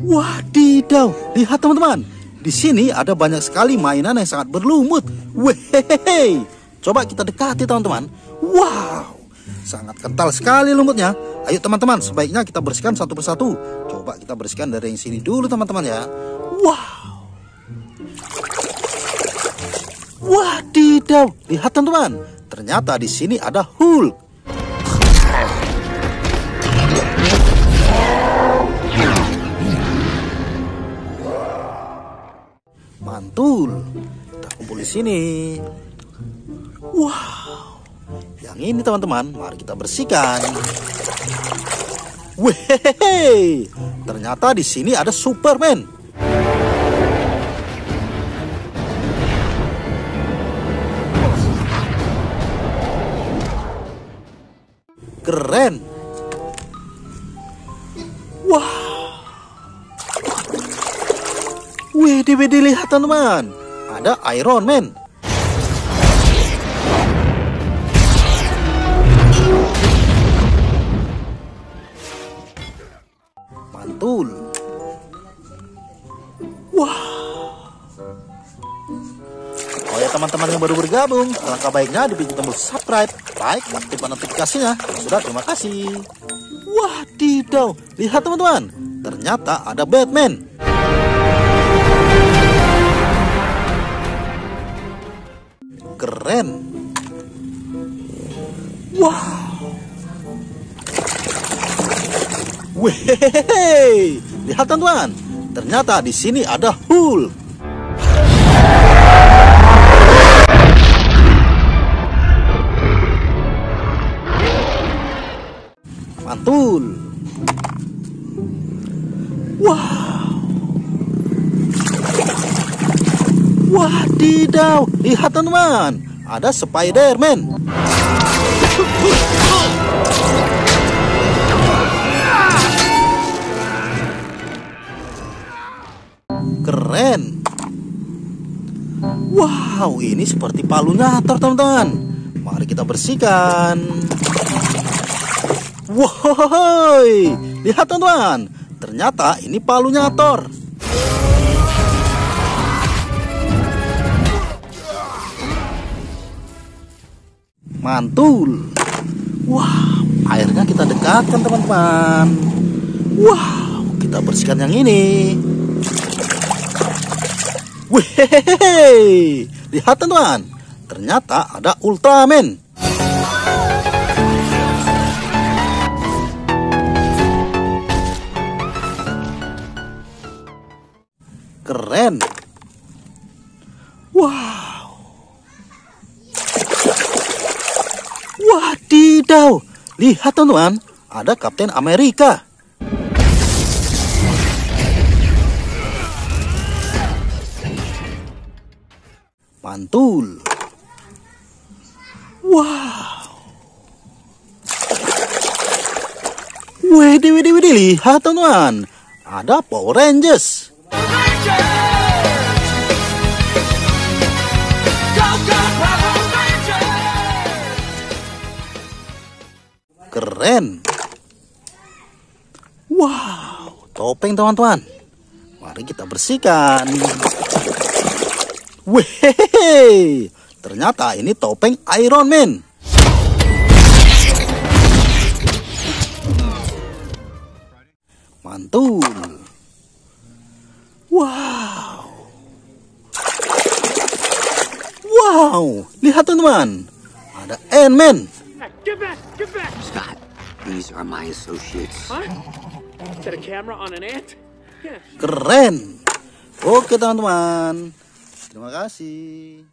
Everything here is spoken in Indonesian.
Wadidaw, lihat teman-teman. Di sini ada banyak sekali mainan yang sangat berlumut. Wehehe. Coba kita dekati teman-teman. Wow, sangat kental sekali lumutnya. Ayo teman-teman, sebaiknya kita bersihkan satu persatu. Coba kita bersihkan dari yang sini dulu teman-teman ya. Wow. Wadidaw, lihat teman-teman. Ternyata di sini ada Hulk. Mantul. Kita kumpul di sini. Wow. Yang ini teman-teman, mari kita bersihkan. Wehehe. Ternyata di sini ada Superman. Keren. Wah. Wede wede lihat teman-teman. Ada Iron Man. Mantul. Wah. Oh ya teman-teman yang baru bergabung, langkah baiknya dibikin tombol subscribe, like, aktifkan notifikasinya. Sudah, terima kasih. Wah, tidak. Lihat teman-teman, ternyata ada Batman. Keren. Wow. Wehehe. Lihat teman-teman, ternyata di sini ada Hulk. Mantul. Wow. Wadidaw, lihat teman-teman, ada Spider-Man. Keren. Wow, ini seperti palu nyator, teman-teman. Mari kita bersihkan. Wow, lihat teman-teman. Ternyata ini palu nyator. Mantul. Wow, airnya kita dekatkan teman-teman. Wow, kita bersihkan yang ini. Wih, lihat teman-teman. Ternyata ada Ultraman. Keren. Wow. Wadidaw. Lihat teman-teman, ada Kapten Amerika. Mantul. Wow. Wede, wede, wede, lihat teman-teman. Ada Power Rangers. Keren. Wow, topeng teman-teman. Mari kita bersihkan. Wih, ternyata ini topeng Iron Man. Mantul. Wow. Wow, lihat teman-teman. Ada Ant-Man. Get back! Get back! Scott, these are my associates. Huh? Is that a camera on an ant? Yeah. Keren. Oke teman-teman. Terima kasih.